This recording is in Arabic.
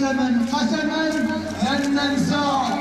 قسما قسما لن ننساك